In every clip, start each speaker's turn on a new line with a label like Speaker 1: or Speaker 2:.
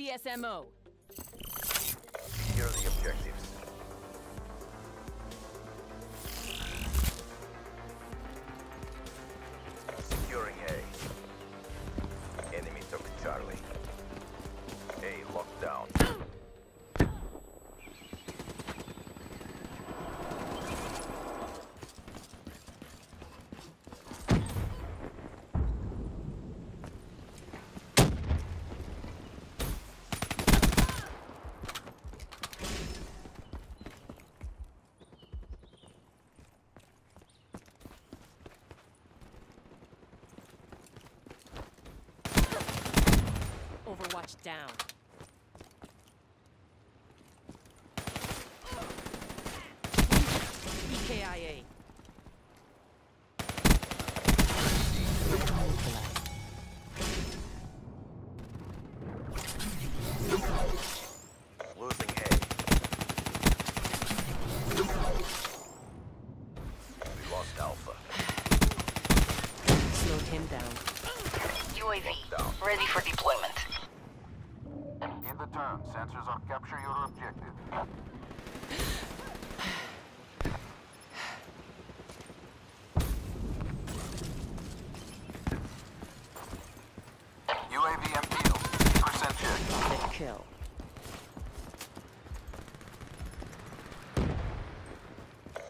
Speaker 1: GSMO. Overwatch down. EKIA.
Speaker 2: Losing A. We lost Alpha.
Speaker 1: Slowed him down.
Speaker 3: UAV, ready for deployment.
Speaker 4: In the turn, sensors are capture your objective. UAV MPO, 50% check.
Speaker 1: The kill.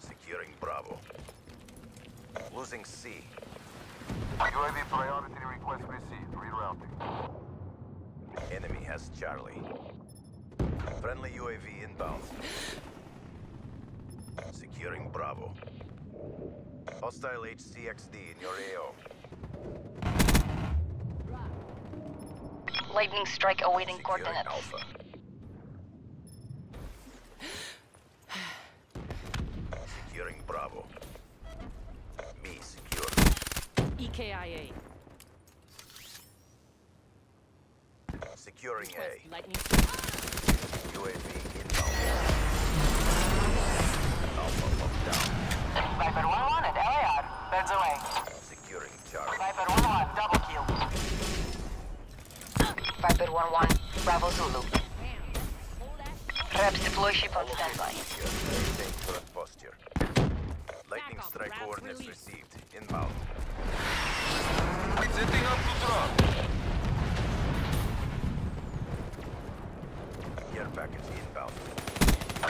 Speaker 2: Securing Bravo. Losing C.
Speaker 4: UAV priority request received. Rerouting.
Speaker 2: Enemy has Charlie. Friendly UAV inbound. Securing Bravo. Hostile HCXD in your AO.
Speaker 3: Lightning strike awaiting
Speaker 2: Securing
Speaker 3: coordinates.
Speaker 2: Alpha. Securing Bravo. Me secure.
Speaker 1: EKIA.
Speaker 2: Securing A.
Speaker 1: lightning strike.
Speaker 2: UAV inbound. Alpha locked down.
Speaker 5: Viper 1-1 at LAR. Beds away.
Speaker 2: Securing Charlie.
Speaker 5: Viper 1-1, double kill.
Speaker 3: Viper 1-1, Bravo Zulu. RAPS deploy ship on standby.
Speaker 2: Here, maintain current posture. Lightning strike
Speaker 1: routes
Speaker 2: coordinates received. Inbound.
Speaker 4: Setting up to drop.
Speaker 2: Care package inbound.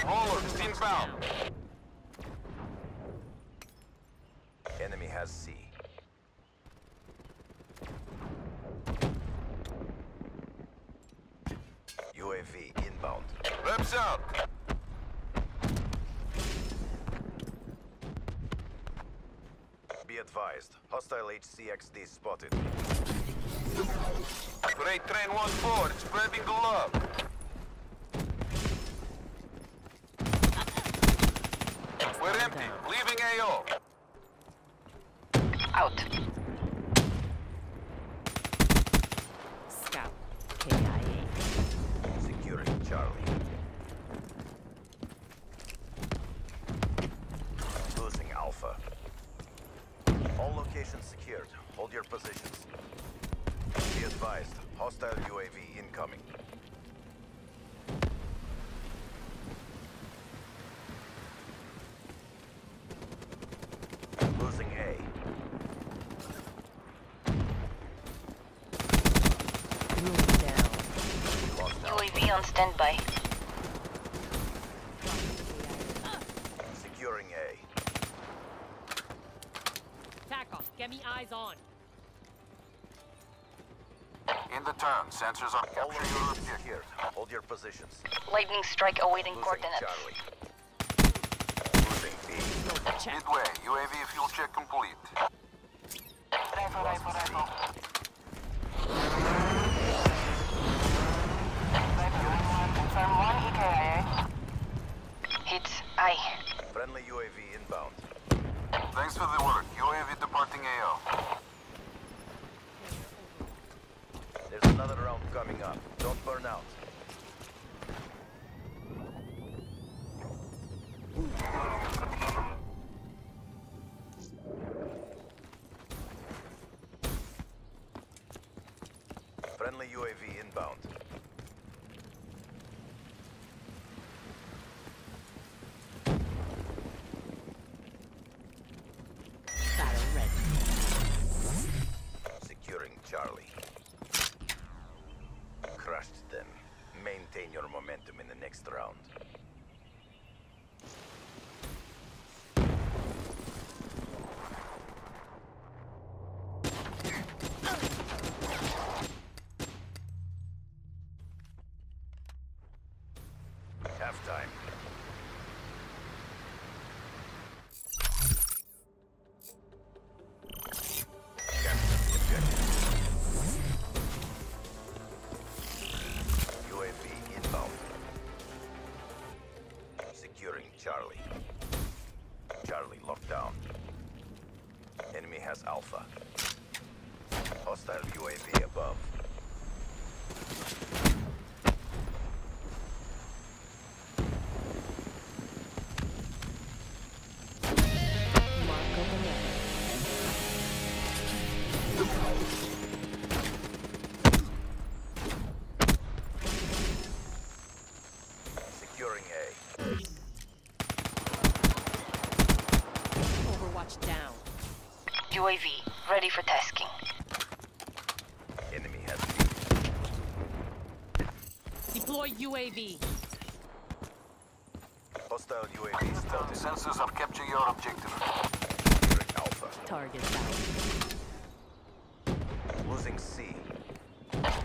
Speaker 4: Rollers inbound.
Speaker 2: Enemy has C. UAV inbound.
Speaker 4: RAPS out.
Speaker 2: Be advised. Hostile HCXD spotted.
Speaker 4: Freight train 1-4, spreading the love. We're empty. Leaving AO.
Speaker 3: Out.
Speaker 1: Scout. KIA.
Speaker 2: Securing Charlie. Losing Alpha. All locations secured. Hold your positions. Be advised. Hostile UAV incoming. Losing A.
Speaker 1: Down.
Speaker 3: UAV on standby.
Speaker 2: Securing A.
Speaker 1: Tack off. Get me eyes on.
Speaker 4: In the turn, sensors are
Speaker 2: All
Speaker 4: capture your
Speaker 2: locations
Speaker 4: objective.
Speaker 2: secured. Hold your positions.
Speaker 3: Lightning strike awaiting
Speaker 2: Losing
Speaker 3: coordinates.
Speaker 2: Charlie. Losing B.
Speaker 4: Midway, UAV fuel check complete.
Speaker 5: Rifle, rifle, rifle. Viper 1-1, confirm 1 EKIA.
Speaker 3: Hits. I.
Speaker 2: Friendly UAV inbound.
Speaker 4: Thanks for the work. UAV departing AO.
Speaker 2: Another round coming up. Don't burn out. Alpha. UAV,
Speaker 3: ready for tasking.
Speaker 2: Enemy has
Speaker 1: Deploy UAV.
Speaker 2: Hostile UAV spotted.
Speaker 4: Sensors have captured your objective.
Speaker 2: Securing Alpha.
Speaker 1: Target down.
Speaker 2: Losing C.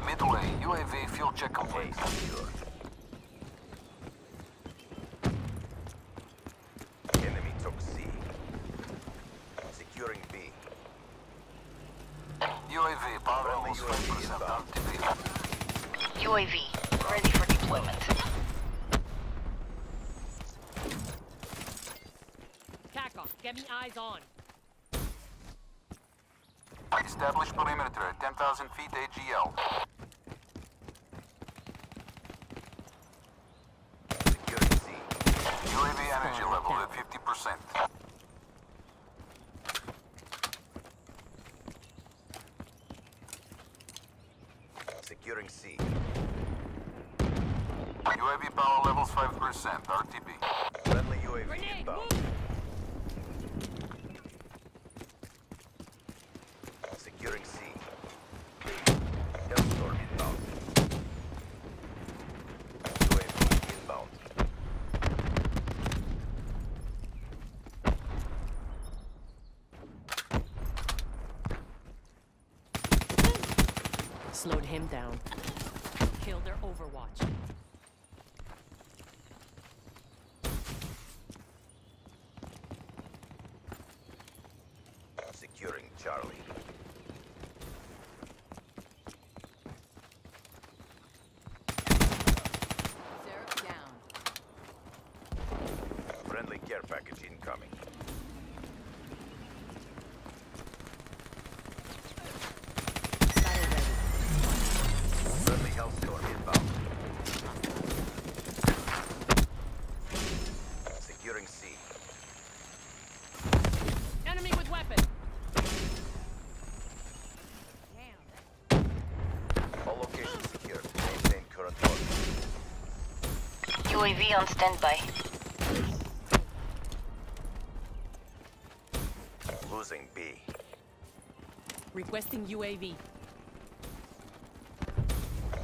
Speaker 4: Midway, UAV fuel check complete.
Speaker 2: secure. Enemy took C. Securing B.
Speaker 4: UAV power
Speaker 2: Friendly
Speaker 4: almost
Speaker 2: UAV
Speaker 4: 5%
Speaker 2: inbound.
Speaker 4: activated.
Speaker 3: UAV, ready for deployment.
Speaker 1: TAC. Get me eyes on.
Speaker 4: Establish perimeter at 10,000 feet AGL.
Speaker 2: Oh, Securing C.
Speaker 4: UAV energy level at 50%.
Speaker 2: Securing C.
Speaker 4: UAV power levels 5%. RTB.
Speaker 2: Friendly UAV
Speaker 1: Grenade,
Speaker 2: inbound.
Speaker 1: move!
Speaker 2: Securing C. Hellstorm inbound. UAV inbound.
Speaker 1: Slowed him down. Killed their Overwatch.
Speaker 2: Securing Charlie.
Speaker 1: Zerk down.
Speaker 2: Friendly care package incoming.
Speaker 1: Battle ready.
Speaker 2: Friendly inbound. Securing C.
Speaker 1: Enemy with weapon.
Speaker 2: All locations secured. Maintain current order.
Speaker 3: UAV on standby.
Speaker 1: Requesting UAV.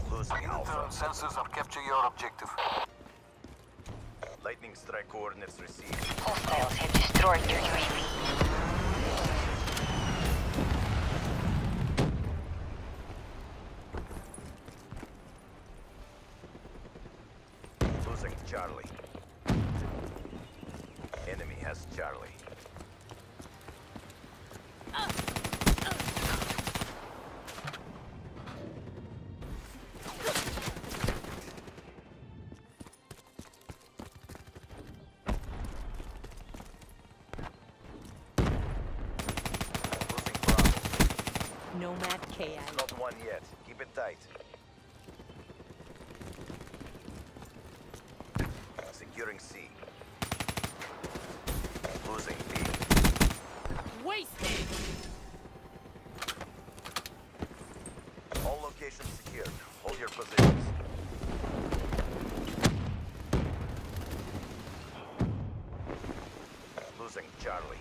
Speaker 2: Losing Alpha.
Speaker 4: Sensors have captured your objective.
Speaker 2: Lightning strike coordinates received.
Speaker 3: Hostiles have destroyed your UAV.
Speaker 2: Losing Charlie. Enemy has Charlie. Losing
Speaker 1: Nomad KI.
Speaker 2: Not one yet. Keep it tight. Securing C. Losing B.
Speaker 1: Wasted!
Speaker 2: All locations secured. Hold your positions. Losing Charlie.